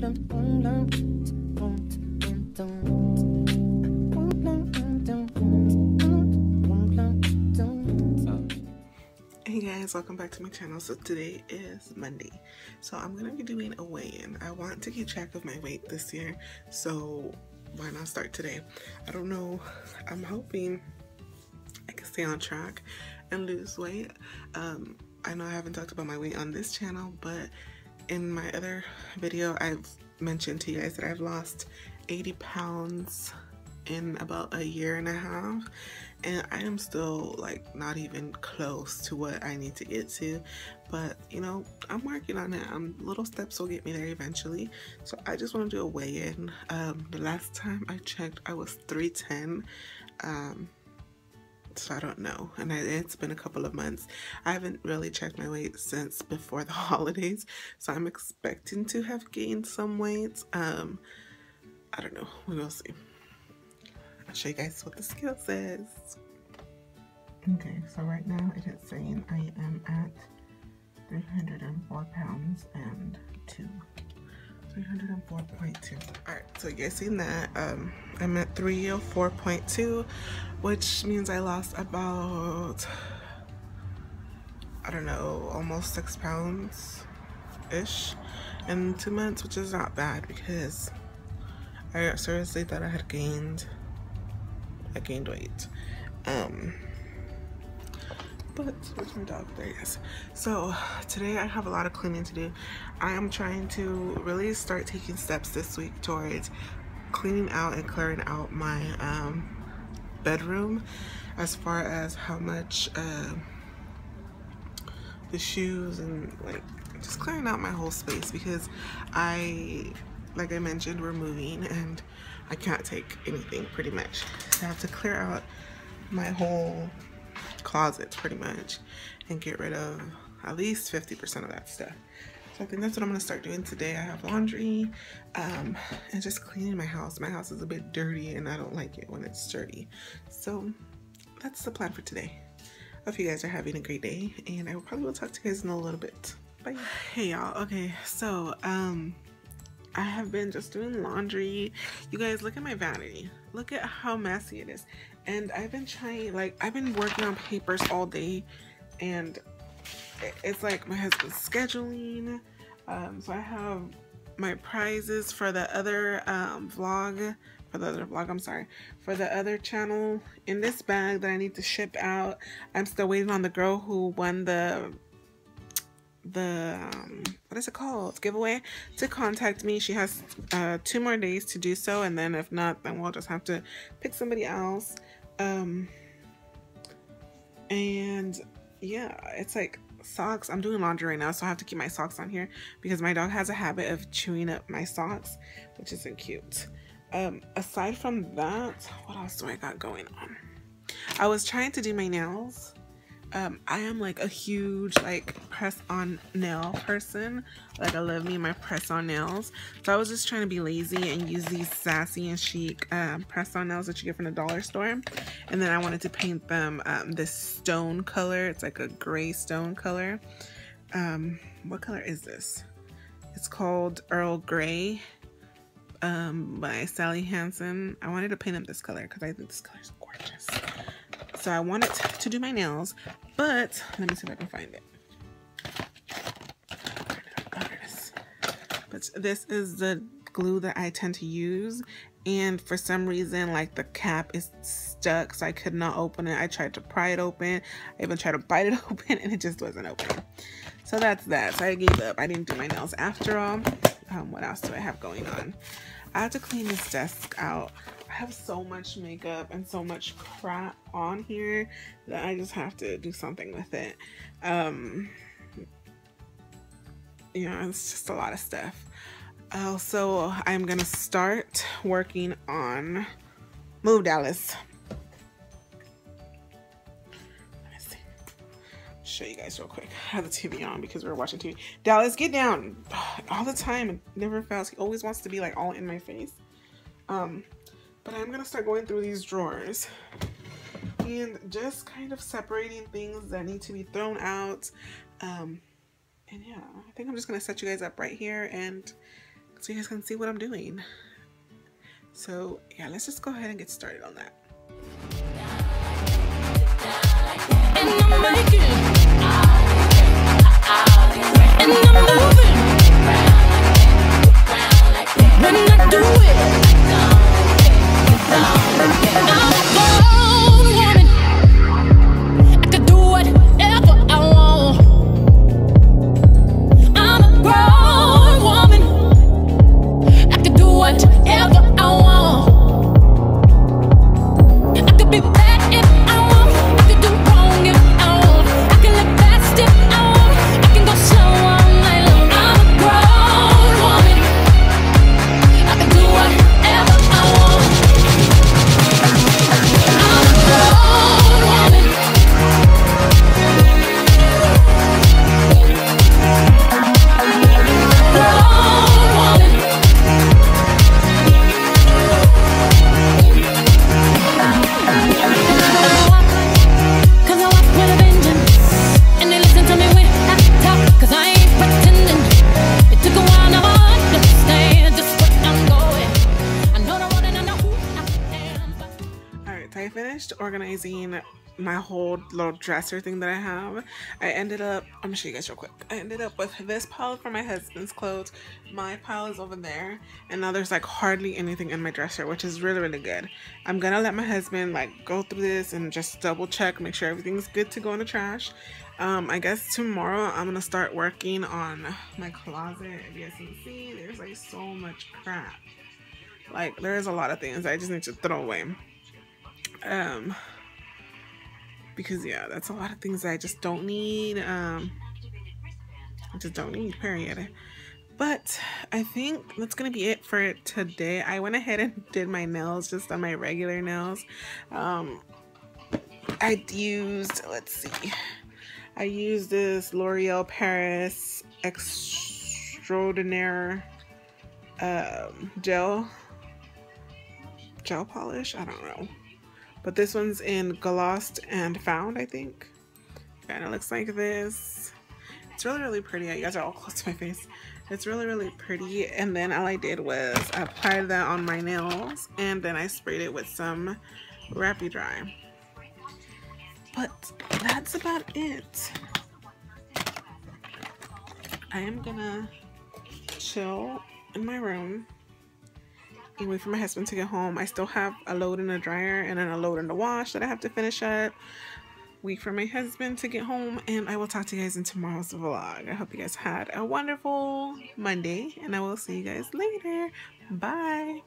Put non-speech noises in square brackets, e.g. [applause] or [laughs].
Hey guys, welcome back to my channel. So today is Monday. So I'm going to be doing a weigh-in. I want to keep track of my weight this year. So why not start today? I don't know. I'm hoping I can stay on track and lose weight. Um, I know I haven't talked about my weight on this channel, but in my other video, I've mentioned to you guys that I've lost 80 pounds in about a year and a half and I am still like not even close to what I need to get to but you know I'm working on it. Um little steps will get me there eventually so I just want to do a weigh-in. Um the last time I checked I was 310 um so I don't know. And I, it's been a couple of months. I haven't really checked my weight since before the [laughs] holidays so I'm expecting to have gained some weight. Um I don't know. We will see. I'll show you guys what the scale says. Okay so right now it is saying I am at 304 pounds and 2 304.2 all right so you guys seen that? Um i'm at 304.2 which means i lost about i don't know almost six pounds ish in two months which is not bad because i seriously thought i had gained i gained weight. Um but where's my dog so today i have a lot of cleaning to do. I am trying to really start taking steps this week towards cleaning out and clearing out my um, bedroom as far as how much uh, the shoes and like just clearing out my whole space because I like I mentioned we're moving and I can't take anything pretty much. I have to clear out my whole closets pretty much and get rid of at least 50% of that stuff. So I think that's what I'm gonna start doing today. I have laundry um, and just cleaning my house. My house is a bit dirty and I don't like it when it's dirty. So that's the plan for today. Hope you guys are having a great day and I will probably will talk to you guys in a little bit. Bye. Hey y'all, okay, so um, I have been just doing laundry. You guys look at my vanity. Look at how messy it is and I've been trying like I've been working on papers all day and it's like my husband's scheduling. Um, so I have my prizes for the other um, vlog for the other vlog I'm sorry for the other channel in this bag that I need to ship out. I'm still waiting on the girl who won the the um, what is it called? Giveaway to contact me. She has uh, two more days to do so and then if not then we'll just have to pick somebody else um and yeah it's like socks. I'm doing laundry right now so i have to keep my socks on here because my dog has a habit of chewing up my socks which isn't cute. Um aside from that what else do i got going on? I was trying to do my nails um, I am like a huge like press on nail person. Like I love me my press on nails. So I was just trying to be lazy and use these sassy and chic um, press on nails that you get from the dollar store. And then I wanted to paint them um, this stone color. It's like a gray stone color. Um, what color is this? It's called Earl Grey um, by Sally Hansen. I wanted to paint them this color because I think this color is gorgeous. So I wanted to do my nails, but let me see if I can find it. But this is the glue that I tend to use. And for some reason, like the cap is stuck, so I could not open it. I tried to pry it open. I even tried to bite it [laughs] open, and it just wasn't open. So that's that. So I gave up. I didn't do my nails after all. Um, what else do I have going on? I have to clean this desk out. Have so much makeup and so much crap on here that I just have to do something with it. Um, you know, it's just a lot of stuff. Also, I'm gonna start working on Move Dallas. Let me see. Show you guys real quick. I have the TV on because we are watching TV. Dallas, get down. [sighs] All the time. Never fails. He always wants to be like all in my face. Um, but I'm going to start going through these drawers and just kind of separating things that need to be thrown out. Um, and yeah, I think I'm just going to set you guys up right here and so you guys can see what I'm doing. So yeah, let's just go ahead and get started on that. When I do it, organizing my whole little dresser thing that I have, I ended up, I'm gonna show you guys real quick. I ended up with this pile for my husband's clothes. My pile is over there. And now there's like hardly anything in my dresser, which is really, really good. I'm gonna let my husband like go through this and just double check, make sure everything's good to go in the trash. Um, I guess tomorrow I'm gonna start working on my closet. If you guys can see, there's like so much crap. Like there's a lot of things I just need to throw away. Um, because yeah, that's a lot of things I just don't need. Um, I just don't need, period. But I think that's gonna be it for today. I went ahead and did my nails just on my regular nails. Um, I used, let's see, I used this L'Oreal Paris Extraordinaire um, gel gel polish. I don't know. But this one's in Glossed and Found, I think. And it looks like this. It's really, really pretty. You guys are all [laughs] close to my face. It's really, really pretty. And then all I did was I applied that on my nails. And then I sprayed it with some Wrappy Dry. But that's about it. I am gonna chill in my room and wait for my husband to get home. I still have a load in the dryer and then a load in the wash that I have to finish up. Wait for my husband to get home and I will talk to you guys in tomorrow's vlog. I hope you guys had a wonderful Monday and I will see you guys later. Bye.